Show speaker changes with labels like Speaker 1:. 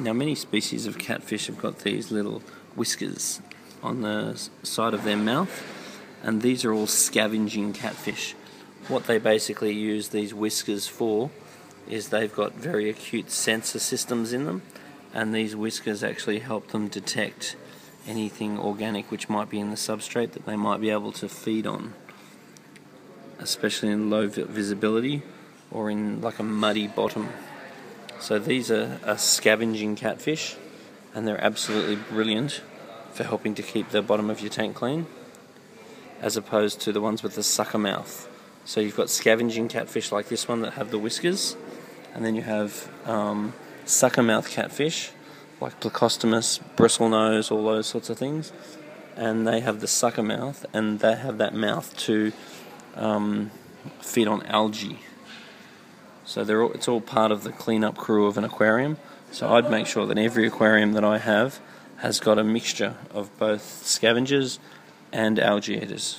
Speaker 1: Now, many species of catfish have got these little whiskers on the side of their mouth, and these are all scavenging catfish. What they basically use these whiskers for is they've got very acute sensor systems in them, and these whiskers actually help them detect anything organic which might be in the substrate that they might be able to feed on, especially in low visibility or in like a muddy bottom. So these are, are scavenging catfish, and they're absolutely brilliant for helping to keep the bottom of your tank clean, as opposed to the ones with the sucker mouth. So you've got scavenging catfish like this one that have the whiskers, and then you have um, sucker mouth catfish like Plecostomus, bristlenose, all those sorts of things, and they have the sucker mouth, and they have that mouth to um, feed on algae. So they're all, it's all part of the cleanup crew of an aquarium. So I'd make sure that every aquarium that I have has got a mixture of both scavengers and algae eaters.